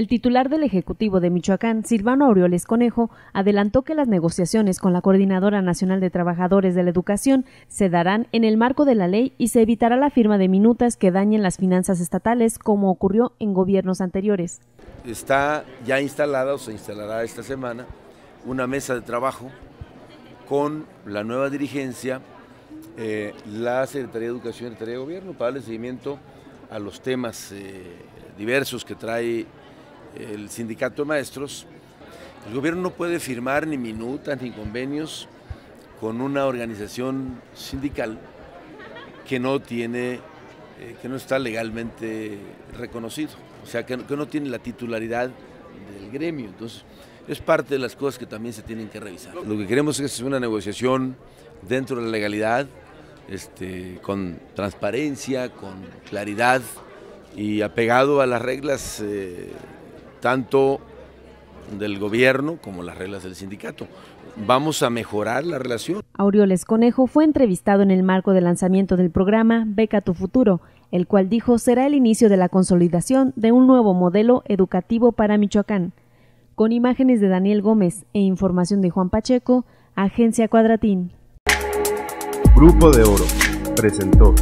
El titular del Ejecutivo de Michoacán, Silvano Aureoles Conejo, adelantó que las negociaciones con la Coordinadora Nacional de Trabajadores de la Educación se darán en el marco de la ley y se evitará la firma de minutas que dañen las finanzas estatales, como ocurrió en gobiernos anteriores. Está ya instalada o se instalará esta semana una mesa de trabajo con la nueva dirigencia, eh, la Secretaría de Educación y Secretaría de Gobierno para darle seguimiento a los temas eh, diversos que trae el sindicato de maestros, el gobierno no puede firmar ni minutas ni convenios con una organización sindical que no tiene, eh, que no está legalmente reconocido, o sea, que, no tiene la titularidad del gremio. Entonces, es parte de las cosas que también se tienen que revisar. Lo que queremos es una negociación dentro de la legalidad, este, con transparencia, con claridad y apegado a las reglas eh, tanto del gobierno como las reglas del sindicato. Vamos a mejorar la relación. Aureoles Conejo fue entrevistado en el marco del lanzamiento del programa Beca tu Futuro, el cual dijo será el inicio de la consolidación de un nuevo modelo educativo para Michoacán. Con imágenes de Daniel Gómez e información de Juan Pacheco, Agencia Cuadratín. Grupo de Oro presentó